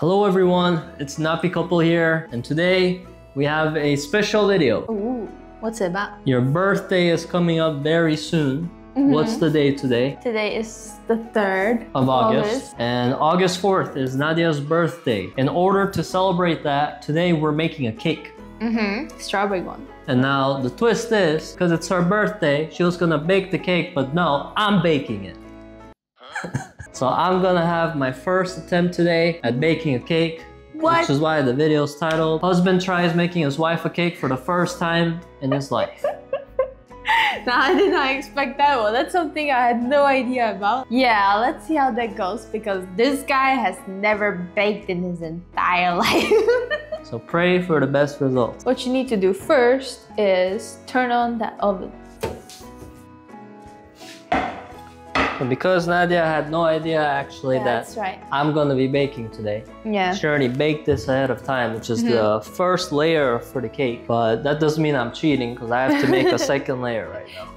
Hello everyone, it's Napi Couple here, and today we have a special video. Ooh, what's it about? Your birthday is coming up very soon. What's the day today? Today is the 3rd Of August. And August 4th is Nadia's birthday. In order to celebrate that, today we're making a cake. Mm-hmm. Strawberry one. And now the twist is, because it's her birthday, she was gonna bake the cake, but no, I'm baking it. so I'm gonna have my first attempt today at baking a cake. What? Which is why the video's titled Husband Tries Making His Wife a Cake for the First Time in His Life. Nah, I did not expect that one. That's something I had no idea about. Yeah, let's see how that goes because this guy has never baked in his entire life. So pray for the best results. what you need to do first is turn on that oven. But because Nadia had no idea actually That's that right. I'm gonna be baking today, Yeah. she already baked this ahead of time, which is the first layer for the cake. But that doesn't mean I'm cheating because I have to make a second layer right now.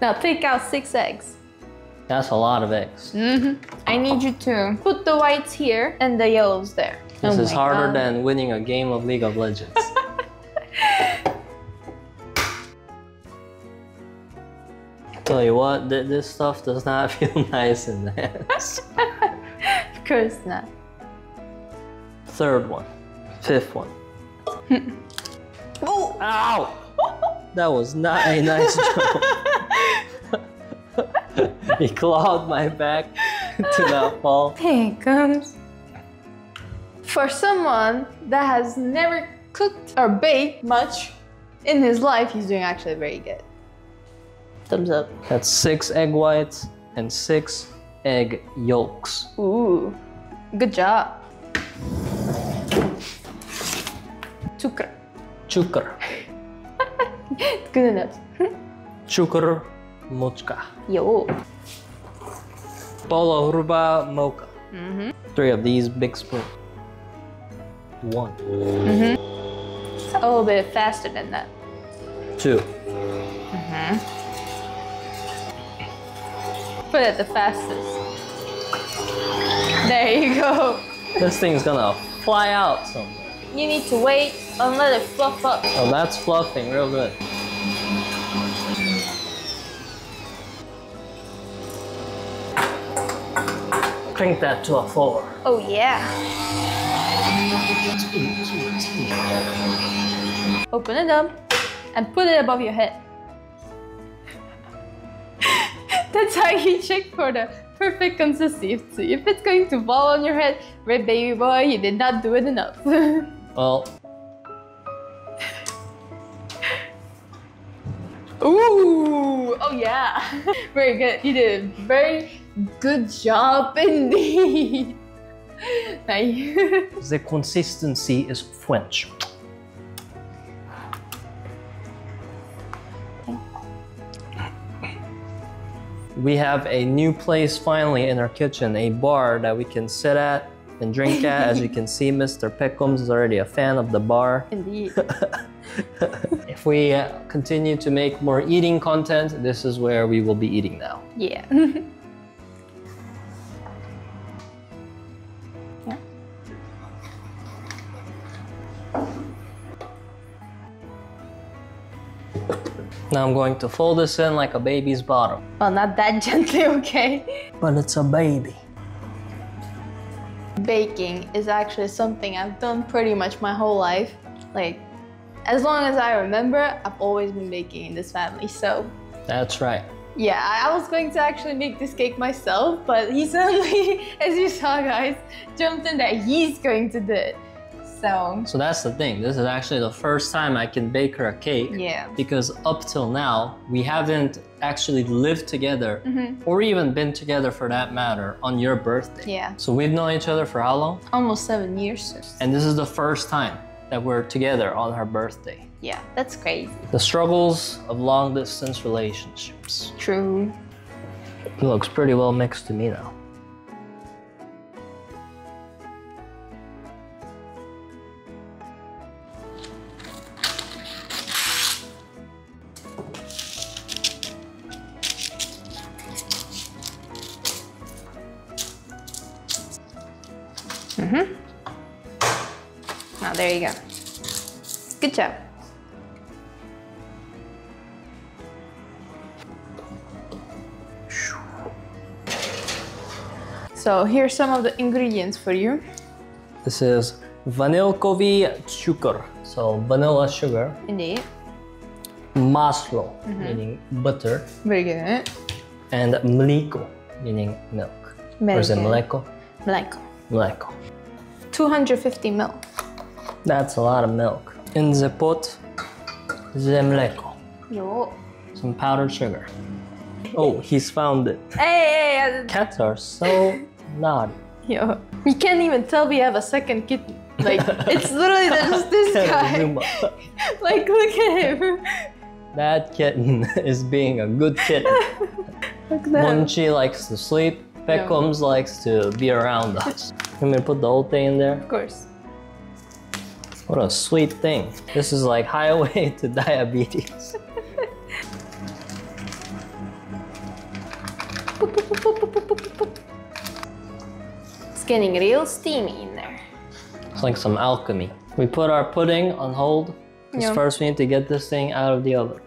Now take out six eggs. That's a lot of eggs. Mm-hmm. I need you to put the whites here and the yellows there. This Oh is harder God. than winning a game of League of Legends. Tell you what, th- this stuff does not feel nice in the hands. Of course not. Third one, fifth one. Oh! Ow! That was not a nice jump. he clawed my back to not fall. Here it comes. For someone that has never cooked or baked much in his life, he's doing actually very good. Thumbs up. That's six egg whites and six egg yolks. Ooh, good job. Sugar. Chukar. Good enough. Chukar mochka. Yo. Polo hurba mocha. Mm-hmm. Three of these big spoons. One, mm-hmm. It's a little bit faster than that. two, mm-hmm. Put it the fastest. There you go. This thing's gonna fly out somewhere. You need to wait and let it fluff up. Oh, that's fluffing real good. Crank that to a four. Oh yeah. Open it up and put it above your head. That's how you check for the perfect consistency. If it's going to fall on your head, red baby boy, you did not do it enough. Well, Ooh, oh yeah. Very good. You did a very good job indeed. The consistency is French. We have a new place finally in our kitchen, a bar that we can sit at and drink at. As you can see, Mr. Pickums is already a fan of the bar. Indeed. If we uh, continue to make more eating content, this is where we will be eating now. Yeah. yeah. Now I'm going to fold this in like a baby's bottom. Well, not that gently, okay? But it's a baby. Baking is actually something I've done pretty much my whole life. Like, as long as I remember, I've always been baking in this family. So, That's right. yeah, I I was going to actually make this cake myself, but he suddenly, as you saw, guys, jumped in that he's going to do it. So, So that's the thing. This is actually the first time I can bake her a cake. yeah. Because up till now, we haven't actually lived together mm-hmm. or even been together for that matter on your birthday. Yeah. So we've known each other for how long? Almost seven years. And this is the first time that we're together on her birthday. Yeah, that's crazy. The struggles of long distance relationships. True. It looks pretty well mixed to me now. Now there you go. Good job. So here's some of the ingredients for you. This is vanilkový cukor. So vanilla sugar, Indeed. maslo, mm-hmm. meaning butter, Very good. and mliko, meaning milk. Very or is it mleko? Mleko. Mleko. 250 mil. That's a lot of milk. In the pot, the mleko, Yo. some powdered sugar. Oh, he's found it. Hey, hey, uh, Cats are so naughty. yo. You can't even tell we have a second kitten. Like, it's literally just this guy. Like, look at him. that kitten is being a good kitten. Look at that. Munchie likes to sleep. Peckums likes to be around us. Want me put the whole thing in there? Of course. What a sweet thing. This is like highway to diabetes. It's getting real steamy in there. It's like some alchemy. We put our pudding on hold. Because Yeah. first we need to get this thing out of the oven.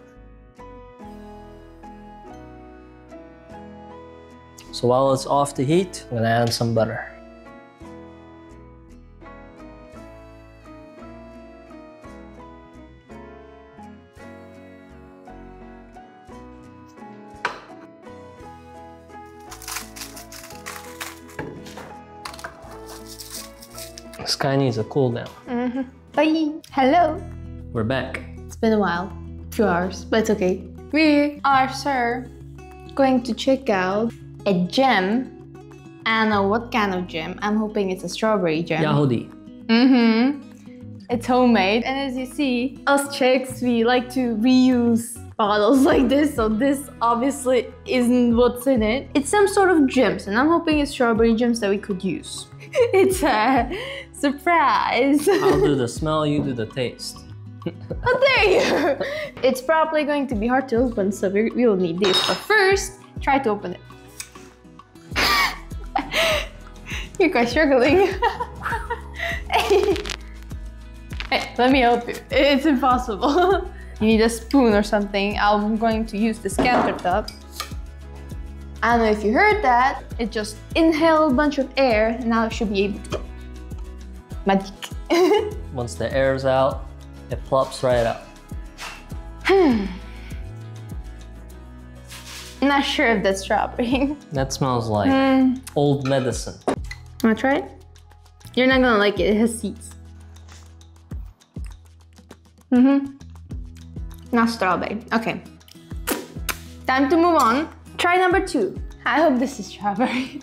So while it's off the heat, I'm gonna add some butter. This guy needs a cool down. Mm-hmm. Bye. Hello. We're back. It's been a while. Few hours, but it's okay. We are, sir, going to check out a gem. I don't know what kind of gem. I'm hoping it's a strawberry gem. Yahudi. Mm-hmm. It's homemade, and as you see, us Czechs we like to reuse bottles like this. So this obviously isn't what's in it. It's some sort of gems, and I'm hoping it's strawberry gems that we could use. it's a surprise. I'll do the smell, you do the taste. Oh, there you. It's probably going to be hard to open, so we will need this. But first, try to open it. You're quite struggling. hey, let me help you. It's impossible. you need a spoon or something. I'm going to use this countertop. I don't know if you heard that. It just inhaled a bunch of air, and now I should be able to. Magic. Once the air's out, it plops right out. Not sure if that's strawberry. That smells like Mm. old medicine. Wanna try it? You're not gonna like it, it has seeds. Mm-hmm. Not strawberry. Okay. Time to move on. Try number two. I hope this is strawberry.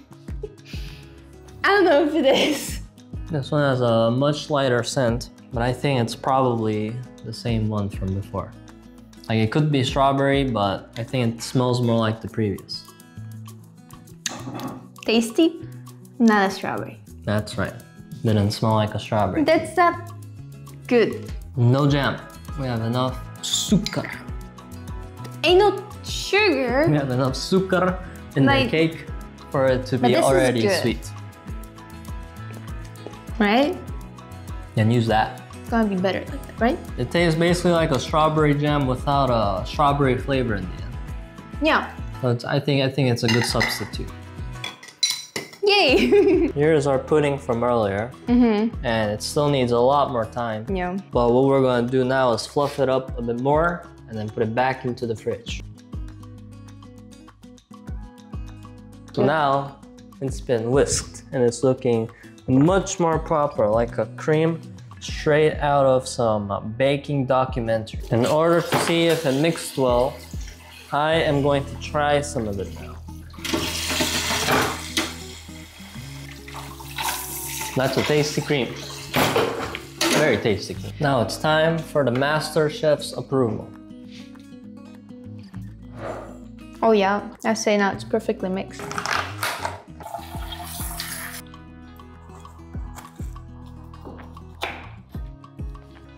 I don't know if it is. This one has a much lighter scent, but I think it's probably the same one from before. Like it could be strawberry, but I think it smells more like the previous. Tasty? Not a strawberry. That's right. Didn't smell like a strawberry. That's not good. No jam. We have enough sugar. Ain't no sugar. We have enough sugar in Like- the cake for it to be already sweet. Right? And use that. It's gonna be better like that, right? It tastes basically like a strawberry jam without a strawberry flavor in the end. Yeah. So I think I think it's a good substitute. Yay! Here's our pudding from earlier, mm-hmm. and it still needs a lot more time. Yeah. But what we're gonna do now is fluff it up a bit more and then put it back into the fridge. So Yeah. now it's been whisked and it's looking much more proper, like a cream straight out of some baking documentary. In order to see if it mixed well, I am going to try some of it now. That's a tasty cream. Very tasty. Cream. Now it's time for the master chef's approval. Oh yeah, I say now it's perfectly mixed.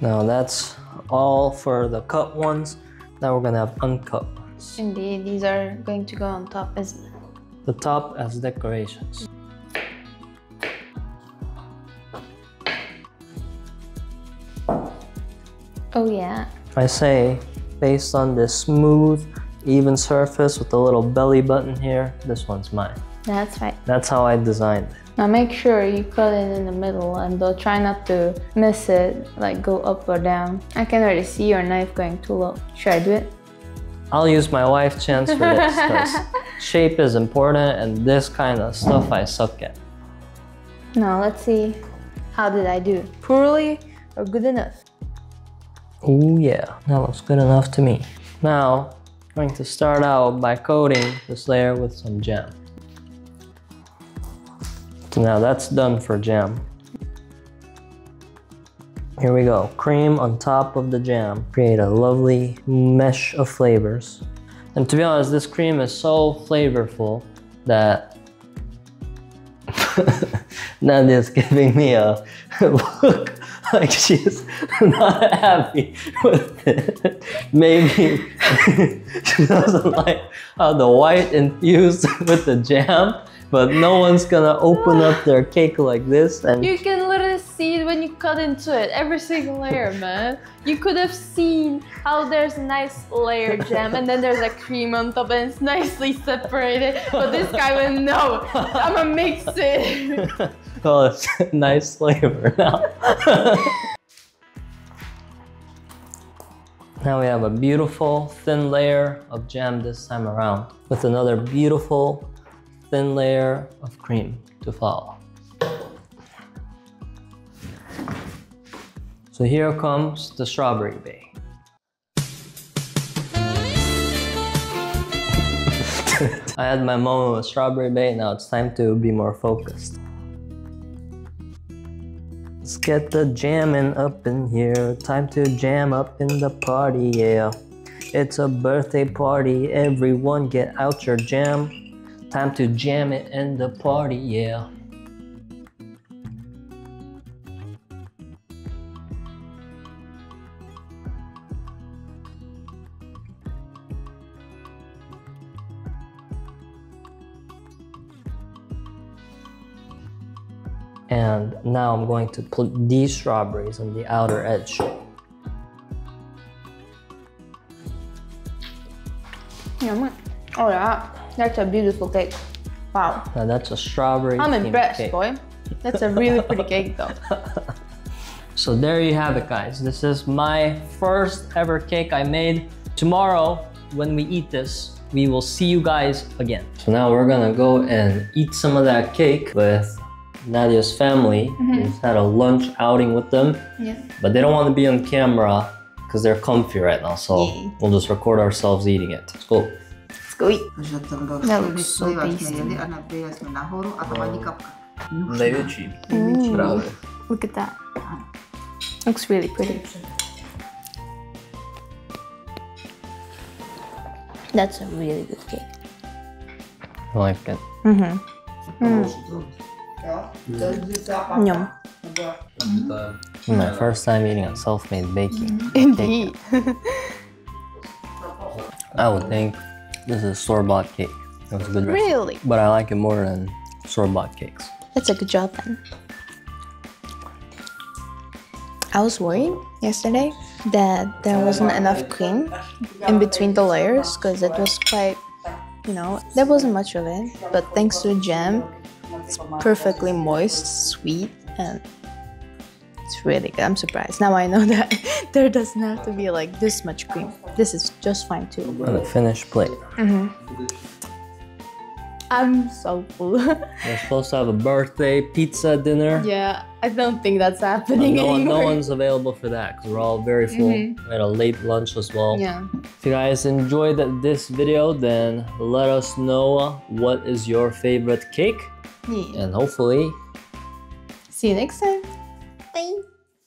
Now that's all for the cut ones. Now we're gonna have uncut ones. Indeed, these are going to go on top as The top as decorations. Oh yeah. I say, based on this smooth, even surface with the little belly button here, this one's mine. That's right. That's how I designed it. Now make sure you cut it in the middle and though try not to miss it, like go up or down. I can already see your knife going too low. Should I do it? I'll use my wife chance for this because shape is important and this kind of stuff I suck at. Now let's see. How did I do? Poorly or good enough? Oh yeah, that looks good enough to me. Now, I'm going to start out by coating this layer with some jam. So now that's done for jam. Here we go, cream on top of the jam. Create a lovely mesh of flavors. And to be honest, this cream is so flavorful that Nadia's giving me a look like she's not happy with it. Maybe she doesn't like how the white infused with the jam, but no one's gonna open up their cake like this and You can literally see it when you cut into it, every single layer, man. You could have seen how there's a nice layer jam and then there's a cream on top and it's nicely separated. But this guy went, no, I'm gonna mix it. It's a nice flavor now. now we have a beautiful thin layer of jam this time around with another beautiful thin layer of cream to follow. So here comes the strawberry bay. I had my moment with strawberry bay, now it's time to be more focused. Get the jamming up in here. Time to jam up in the party, yeah. It's a birthday party, everyone get out your jam. Time to jam it in the party, yeah. And now I'm going to put these strawberries on the outer edge. Yummy. Oh yeah, that's a beautiful cake. Wow. Now that's a strawberry I'm impressed, cake. boy. That's a really pretty cake though. So there you have it guys. This is my first ever cake I made. Tomorrow, when we eat this, we will see you guys again. So now we're gonna go and eat some of that cake with Nadia's family. Mm-hmm. We just had a lunch outing with them, Yeah. but they don't want to be on camera because they're comfy right now. So Yeah. we'll just record ourselves eating it. Let's go. Let's go eat. That That looks so tasty. Najvětší. Ooh, Právě. look at that. Looks really pretty. That's a really good cake. I like it. Mm-hmm. Mm. Mm-hmm. Yum. My first time eating a self-made baking. Indeed. I would think this is store-bought cake. It was a good recipe. really? But I like it more than store-bought cakes. That's a good job then. I was worried yesterday that there wasn't enough cream in between the layers because it was quite, you know, there wasn't much of it. But thanks to the jam, it's perfectly moist, sweet, and it's really good. I'm surprised. Now I know that there doesn't have to be like this much cream. This is just fine too. On a finished plate. Mm-hmm. I'm so full. We're supposed to have a birthday pizza dinner. yeah, I don't think that's but happening no, one, no one's available for that because we're all very full. Mm-hmm. We had a late lunch as well. Yeah. If you guys enjoyed this video, then let us know what is your favorite cake. Yeah. And hopefully, see you next time. Bye.